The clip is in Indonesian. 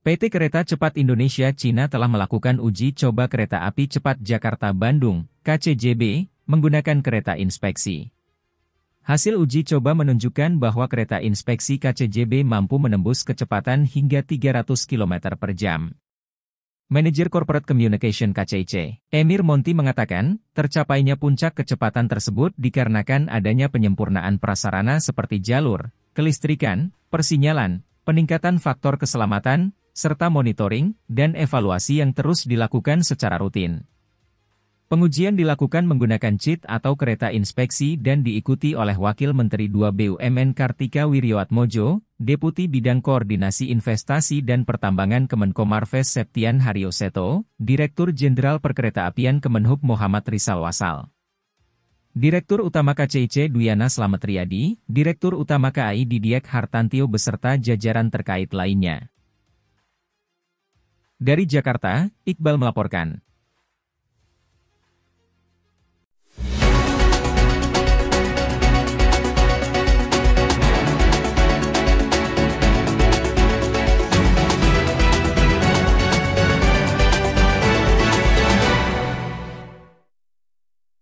PT Kereta Cepat Indonesia Cina telah melakukan uji coba kereta api cepat Jakarta-Bandung, KCJB, menggunakan kereta inspeksi. Hasil uji coba menunjukkan bahwa kereta inspeksi KCJB mampu menembus kecepatan hingga 300 km per jam. Manajer Corporate Communication KCIC, Emir Monti mengatakan, tercapainya puncak kecepatan tersebut dikarenakan adanya penyempurnaan prasarana seperti jalur, kelistrikan, persinyalan, peningkatan faktor keselamatan, serta monitoring dan evaluasi yang terus dilakukan secara rutin. Pengujian dilakukan menggunakan CIT atau kereta inspeksi dan diikuti oleh Wakil Menteri 2 BUMN Kartika Wirjoatmojo, Deputi Bidang Koordinasi Investasi dan Pertambangan Kemenkomarves Septian Haryoseto, Direktur Jenderal Perkeretaapian Kemenhub Muhammad Rizal Wasal. Direktur Utama KCIC Duyana Slamet Riyadi, Direktur Utama KAI Didiak Hartantio beserta jajaran terkait lainnya. Dari Jakarta, Iqbal melaporkan.